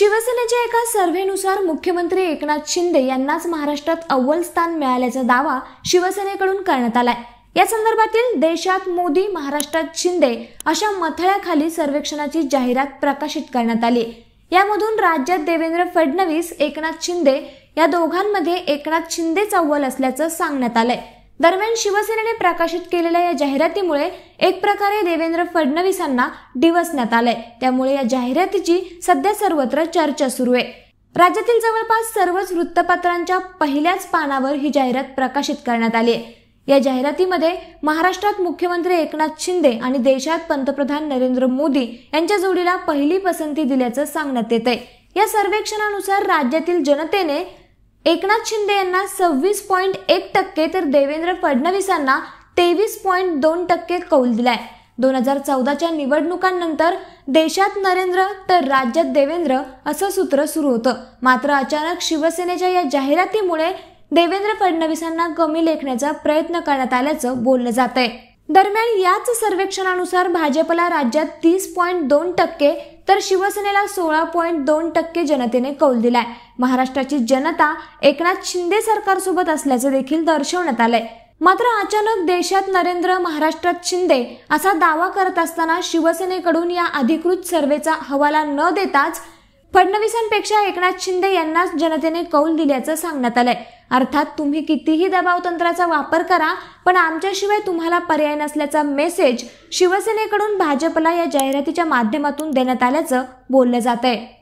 शिवसेनेच्या एका सर्व्हेनुसार मुख्यमंत्री एकनाथ शिंदे यांनाच महाराष्ट्रात अव्वल स्थान मिळाल्याचा दावा शिवसेनेकडून करण्यात आलाय. या संदर्भातील देशात मोदी महाराष्ट्रात शिंदे अशा मथळ्याखाली सर्वेक्षणाची जाहिरात प्रकाशित करण्यात आली यामधून राज्यात देवेंद्र फडणवीस एकनाथ शिंदे या दोघांमध्ये एकनाथ शिंदेच अव्वल असल्याचं सांगण्यात आलंय. दरम्यान शिवसेनेने प्रकाशित केलेल्या या जाहिरातीमुळे एक प्रकारे देवेंद्र फडणवीसांना डिवसण्यात आलंय. त्यामुळे या जाहिरातीची सध्या सर्वत्र चर्चा सुरू आहे. राज्यातील जवळपास सर्वच वृत्तपत्रांच्या पहिल्याच पानावर ही जाहिरात प्रकाशित करण्यात आली आहे. या जाहिरातीमध्ये महाराष्ट्रात मुख्यमंत्री एकनाथ शिंदे आणि देशात पंतप्रधान नरेंद्र मोदी यांच्या जोडीला पहिली पसंती दिल्याचं सांगण्यात येत आहे या सर्वेक्षणानुसार राज्यातील जनतेने एकनाथ शिंदे यांना सव्वीस पॉईंट एक टक्के तर देवेंद्र फडणवीसांना तेवीस पॉईंट दोन टक्के कौल दिलाय. दोन हजार चौदाच्या निवडणुकांनंतर देशात नरेंद्र तर राज्यात देवेंद्र असं सूत्र सुरू होतं. मात्र अचानक शिवसेनेच्या या जाहिरातीमुळे देवेंद्र फडणवीसांना कमी लेखण्याचा प्रयत्न करण्यात आल्याचं बोललं जात आहे दरम्यान याच सर्वेक्षणानुसार भाजपला राज्यात तीस पॉईंट दोन टक्के तर शिवसेनेला सोळा पॉईंट दोन टक्के जनतेने कौल दिलाय. महाराष्ट्राची जनता एकनाथ शिंदे सरकारसोबत असल्याचं देखील दर्शवण्यात आलंय. मात्र अचानक देशात नरेंद्र महाराष्ट्रात शिंदे असा दावा करत असताना शिवसेनेकडून या अधिकृत सर्वेचा हवाला न देताच फडणवीसांपेक्षा एकनाथ शिंदे यांनाच जनतेने कौल दिल्याचं सांगण्यात आलंय. अर्थात तुम्ही कितीही दबाव तंत्राचा वापर करा पण आमच्याशिवाय तुम्हाला पर्याय नसल्याचा मेसेज शिवसेनेकडून भाजपला या जाहिरातीच्या माध्यमातून देण्यात आल्याचं बोललं जात आहे